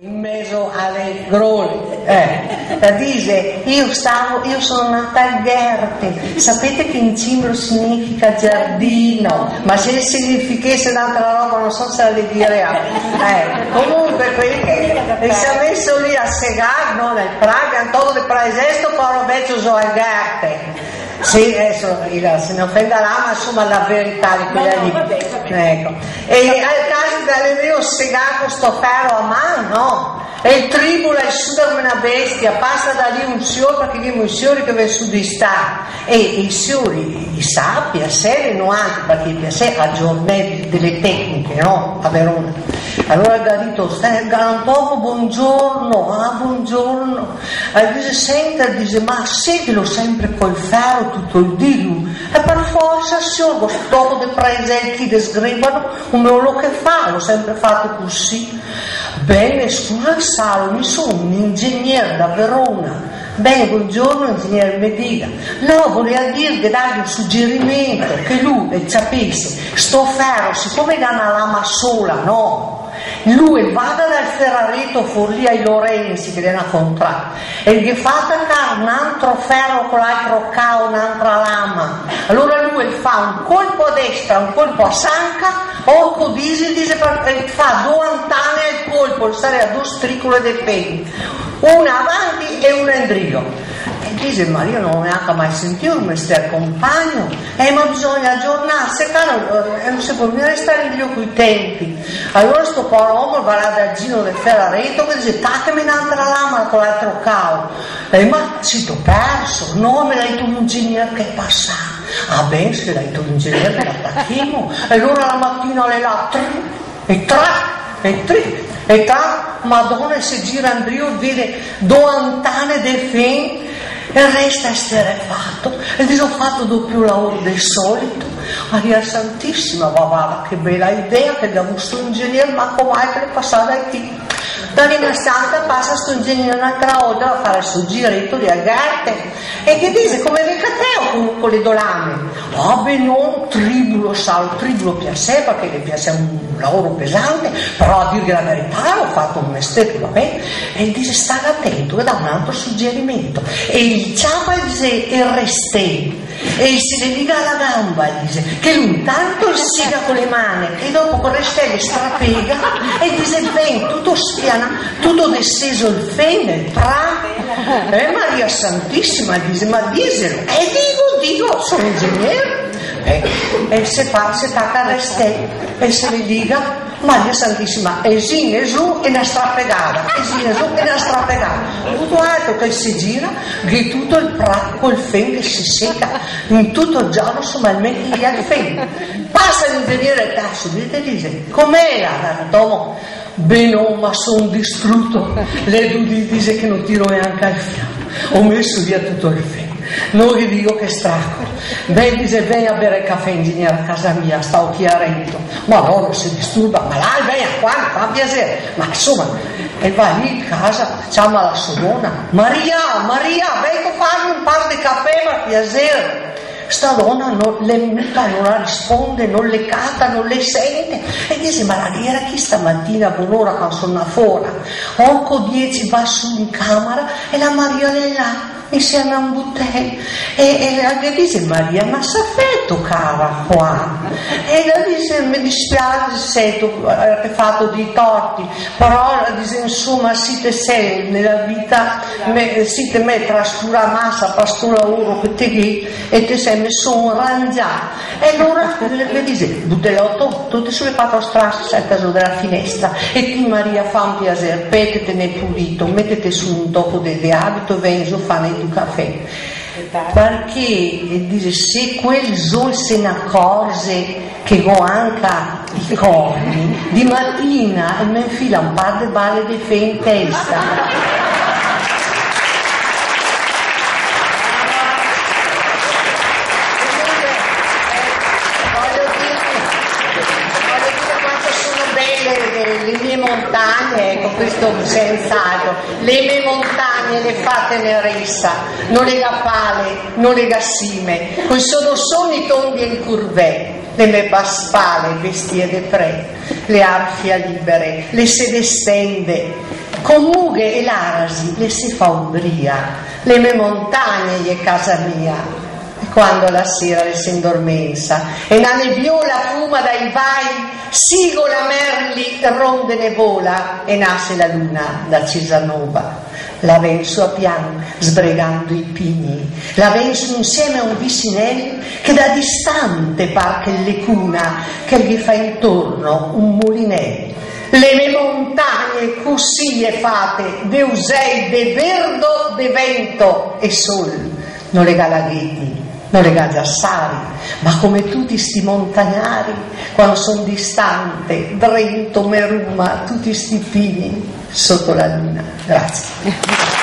in mezzo alle grole. Eh. Dice, io, stavo, io sono nata a Gerte, sapete che in cimbro significa giardino, ma se significasse un'altra roba non so se la devi dire. Eh. Comunque, perché si è messo lì a segare no, nel Praga, todo de praesesto, Paolo Beccio so a Gerte. Sì, adesso se ne offenderà, ma insomma la verità di quella lì. Ecco. E al caso Galileo segato sto ferro a mano, no? E il tribolo è su da una bestia, passa da lì un signore perché abbiamo i signori che vengono su di sta. E i signori, i sappi, a sé, non anche perché a sé ha giornate delle tecniche, no? A Verona. Allora il Garito, stai poco, buongiorno, ah buongiorno. E dice, senta, dice, ma seguilo sempre col ferro tutto il giorno. E per forza, signor, dopo di prendere chi scrivono, un lo che fa, l'ho sempre fatto così. Bene, scusa Salmi, sono un ingegnere da Verona. Bene, buongiorno ingegnere Mediga. No, voleva che dargli un suggerimento, che lui sapesse, sto ferro, siccome da una lama sola, no? Lui vada dal ferrareto fuori ai Lorenzi che le ha contratto e gli fa attaccare un altro ferro con l'altro cao, un'altra lama. Allora lui fa un colpo a destra, un colpo a sanca, o codisi dice, fa due antane al colpo, stare a due stricole di peli, una avanti e una indietro. E dice Maria non neanche mai sentito mestiere compagno, eh, ma bisogna aggiornarsi, caro, eh, può più restare in con i tempi. Allora sto povero uomo va là dal giro del ferrareto che dice taccami un'altra lama con l'altro cao. E ma si t'ho perso, no, me l'hai un ingegnere che passa. Ah beh, se l'hai detto un ingegnere che l'attacchiamo. E allora la mattina le là, e tra, e tre, e tra, Madonna si gira Andrio vede due antane del fin e resta esterefatto e dice ho fatto doppio lavoro del solito. Maria Santissima va che bella idea che da questo ingegnere ma come che passare qui da Santa passa sto ingegnere un'altra volta a fare il suo giretto di agarte e che dice come Vecateo con le dolame oh beh non tribulo sa il tribulo piace perché le piace un lavoro pesante però a dirgli la verità ho fatto un mestiere va bene? E dice sta attento e dà un altro suggerimento. E il ciapa dice il restè. E si le liga alla gamba dice che lui intanto si siga con le mani e dopo con le stelle strapega e dice ven tutto spiana tutto desceso il fene tra e Maria Santissima dice ma diselo e dico dico sono ingegnere. E, e se fa se tacca le stelle e se le liga Maria Santissima esin e su e una strappegata esin e su e una strappegata tutto altro che si gira che tutto il prato col fen che si secca in tutto il giorno somalmente gli al fen. Passa l'ingegnere tasso dite dice com'era Tomo beh no ma sono distrutto. Le due dice che non tiro neanche al fianco ho messo via tutto il fen non gli dico che stracco. Beh, dice, vieni a bere caffè ingegnere a casa mia, sta occhiarendo. Ma non si disturba, ma là, vieni a qua, fa piacere. Ma insomma, e va lì in casa, chiama la sorona. Maria, Maria, vengo a farmi un par di caffè, ma piacere. Sta donna non le muta, non la risponde, non le cata, non le sente. E dice, ma la era chi stamattina buon'ora quando sono fuori? Orco 10 va su in camera e la Maria è là insieme a un butello. E, e le dice Maria ma s'affetto cara qua? E le dice mi dispiace se tu hai fatto dei torti però dice insomma siete sei nella vita me, siete me trascura massa per sto lavoro che te lì e ti sei messo un rangiato e allora le dice butellotto tutte sulle quattro strassi sette su della finestra. E qui Maria fa un piacere petete nel pulito mettete su un dopo delle abito vengo fare do café. Perché dice, se quel sol se ne accorge che ho anche i corni, di mattina mi infila un par di balle di fe in testa. le mie montagne, ecco questo senz'altro, le mie montagne le fa tenerissa, non le pale, non le gassime, poi sono sonni tondi e curve, le mie paspale, vestite pre, le arfia libere, le sede stende, con mughe e larasi le si fa ombria, le mie montagne e casa mia. E quando la sera le si indormensa e la nebbiola fuma dai vai, sigo la merli ronde ne vola e nasce la luna da Cesanova. La venso a pian sbregando i pini, la venso insieme a un vicinello che da distante par che le cuna, che gli fa intorno un mulinello le mie montagne così è fate, de usei, de verdo, de vento e sol, non le galaghetti, non le gagiassari, ma come tutti sti montagnari, quando sono distante, drento, meruma, tutti sti pini sotto la luna. Grazie.